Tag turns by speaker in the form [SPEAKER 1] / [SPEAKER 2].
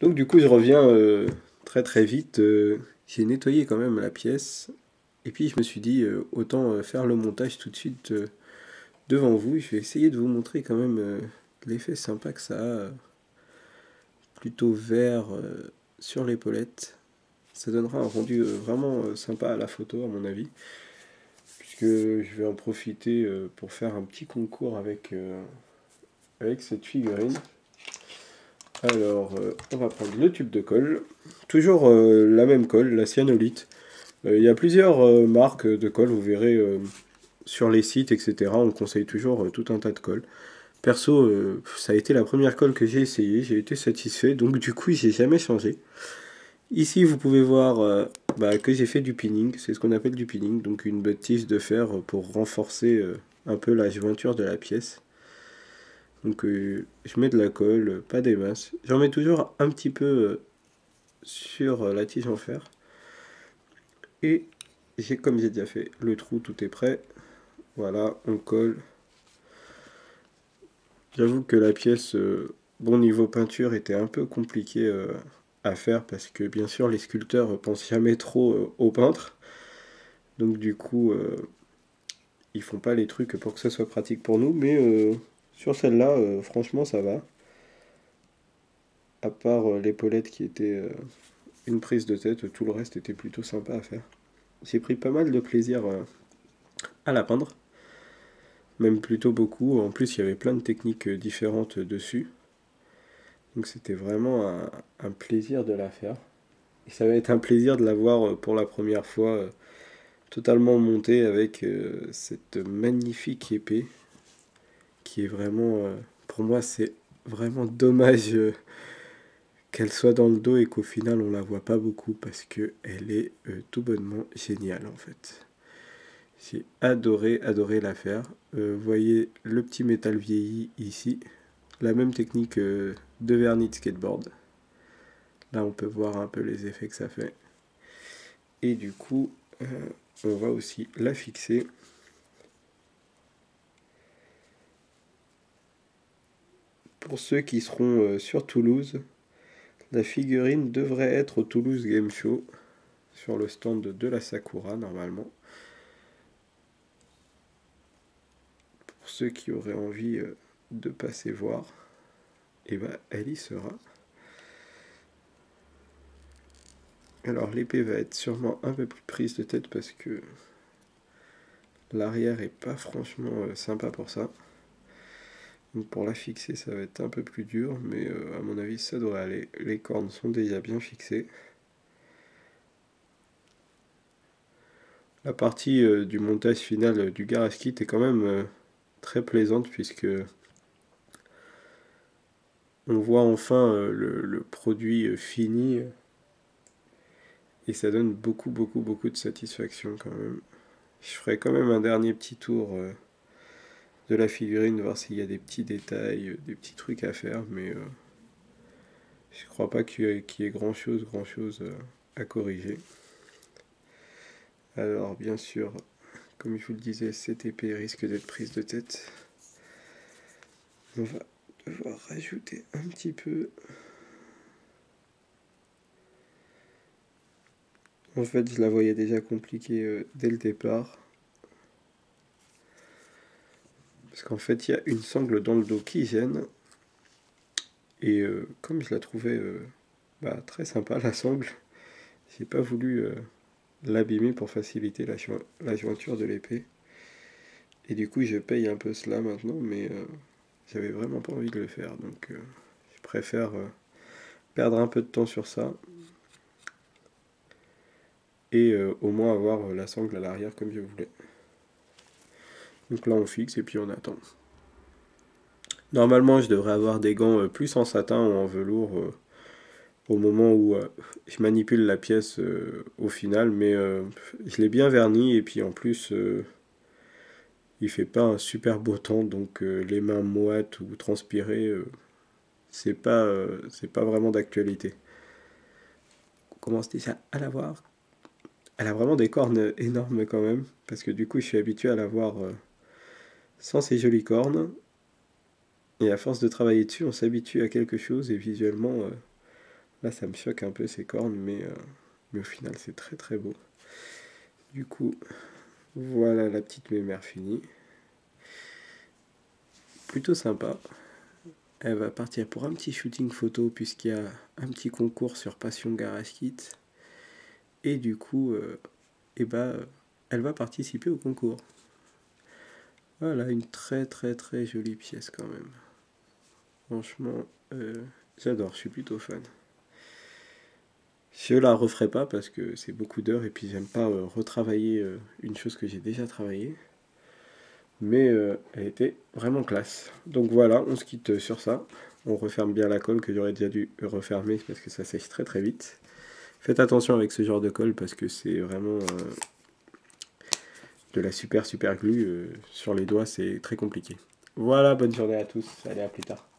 [SPEAKER 1] Donc du coup, je reviens euh, très très vite. euh, j'ai nettoyé quand même la pièce. Et puis je me suis dit, euh, autant faire le montage tout de suite devant vous. Je vais essayer de vous montrer quand même l'effet sympa que ça a. plutôt vert sur l'épaulette. Ça donnera un rendu vraiment sympa à la photo à mon avis. Puisque je vais en profiter pour faire un petit concours avec cette figurine. Alors, euh, on va prendre le tube de colle. Toujours euh, la même colle, la cyanolite. Euh, Il y a plusieurs marques de colle, vous verrez sur les sites, etc. On conseille toujours tout un tas de colle. Perso, ça a été la première colle que j'ai essayé, j'ai été satisfait, donc du coup, j'ai jamais changé. Ici, vous pouvez voir bah, que j'ai fait du pinning, c'est ce qu'on appelle du pinning, donc une bêtise de fer pour renforcer un peu la jointure de la pièce. Donc euh, je mets de la colle, pas des masses. J'en mets toujours un petit peu euh, sur euh, la tige en fer. Et j'ai comme j'ai déjà fait le trou, tout est prêt. Voilà, on colle. J'avoue que la pièce, bon niveau peinture, était un peu compliquée à faire parce que bien sûr les sculpteurs pensent jamais trop aux peintres. Donc du coup, ils font pas les trucs pour que ça soit pratique pour nous, mais sur celle-là, euh, franchement, ça va. À part euh, l'épaulette qui était euh, une prise de tête, tout le reste était plutôt sympa à faire. J'ai pris pas mal de plaisir à la peindre. Même plutôt beaucoup. En plus, il y avait plein de techniques différentes dessus. Donc c'était vraiment un, un plaisir de la faire. Et ça va être un plaisir de la voir pour la première fois totalement montée avec cette magnifique épée qui est vraiment, euh, pour moi, c'est vraiment dommage euh, qu'elle soit dans le dos et qu'au final on la voit pas beaucoup parce que elle est euh, tout bonnement géniale en fait. J'ai adoré, adoré la faire. Voyez le petit métal vieilli ici. La même technique de vernis de skateboard. Là on peut voir un peu les effets que ça fait. Et du coup, on va aussi la fixer. Pour ceux qui seront euh, sur Toulouse, la figurine devrait être au Toulouse Game Show sur le stand de la Sakura normalement. Pour ceux qui auraient envie euh, de passer voir, et ben elle y sera. Alors l'épée va être sûrement un peu plus prise de tête parce que l'arrière est pas franchement euh, sympa pour ça. Donc pour la fixer ça va être un peu plus dur mais euh, à mon avis ça devrait aller. Les cornes sont déjà bien fixées. La partie euh, du montage final euh, du garage kit est quand même très plaisante puisque on voit enfin le, le produit fini et ça donne beaucoup beaucoup beaucoup de satisfaction quand même. Je ferai quand même un dernier petit tour de la figurine, voir s'il y a des petits détails, euh, des petits trucs à faire, mais euh, je crois pas qu'il y y ait grand chose, grand chose euh, à corriger. Alors bien sûr, comme je vous le disais, cette épée risque d'être prise de tête. On va devoir rajouter un petit peu. En fait, je la voyais déjà compliquée dès le départ. Parce qu'en fait, il y a une sangle dans le dos qui gêne. Et euh, comme je la trouvais euh, bah, très sympa, la sangle, j'ai pas voulu euh, l'abîmer pour faciliter la, la jointure de l'épée. Et du coup, je paye un peu cela maintenant, mais j'avais vraiment pas envie de le faire. Donc, je préfère perdre un peu de temps sur ça. Et au moins avoir la sangle à l'arrière comme je voulais. Donc là, on fixe et puis on attend. Normalement, je devrais avoir des gants euh, plus en satin ou en velours euh, au moment où euh, je manipule la pièce au final, mais je l'ai bien verni et puis en plus, il fait pas un super beau temps, donc les mains moites ou transpirées, c'est pas, c'est pas vraiment d'actualité. On commence déjà à la voir. Elle a vraiment des cornes énormes quand même, parce que du coup, je suis habitué à la voir sans ces jolies cornes. Et à force de travailler dessus, on s'habitue à quelque chose et visuellement, euh, Là, ça me choque un peu ces cornes, mais, euh, mais au final, c'est très très beau. Du coup, voilà la petite mémère finie. Plutôt sympa. Elle va partir pour un petit shooting photo puisqu'il y a un petit concours sur Passion Garage Kit. Et du coup, euh, eh ben, elle va participer au concours. Voilà, une très très très jolie pièce quand même. Franchement, euh, j'adore, je suis plutôt fan. Je la referai pas parce que c'est beaucoup d'heures et puis j'aime pas euh, retravailler une chose que j'ai déjà travaillée mais euh, elle était vraiment classe. Donc voilà, on se quitte sur ça. On referme bien la colle que j'aurais déjà dû refermer parce que ça sèche très très vite. Faites attention avec ce genre de colle parce que c'est vraiment euh, de la super super glue. Euh, sur les doigts, c'est très compliqué. Voilà, bonne journée à tous. Allez, à plus tard.